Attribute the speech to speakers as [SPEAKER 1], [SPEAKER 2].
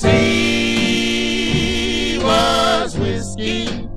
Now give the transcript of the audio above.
[SPEAKER 1] see was whiskey.